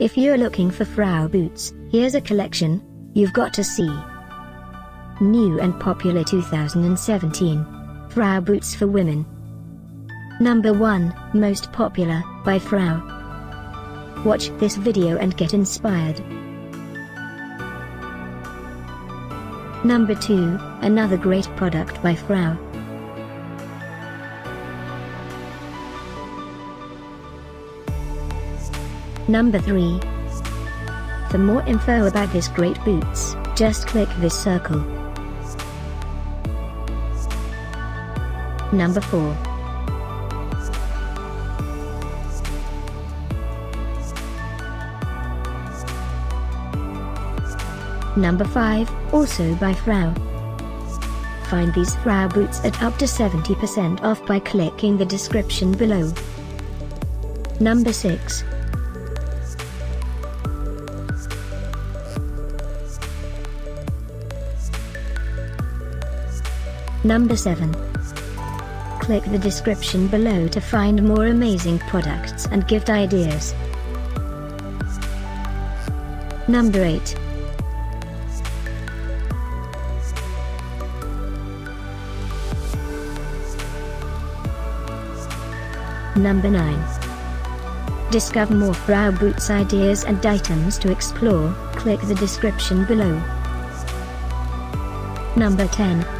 If you're looking for Frau boots, here's a collection you've got to see. New and popular 2017 Frau boots for women. Number 1, most popular, by Frau. Watch this video and get inspired. Number 2, another great product by Frau. Number 3. For more info about this great boots, just click this circle. Number 4. Number 5, also by Frau. Find these Frau boots at up to 70% off by clicking the description below. Number 6. Number 7. Click the description below to find more amazing products and gift ideas. Number 8. Number 9. Discover more Frau Boots ideas and items to explore, click the description below. Number 10.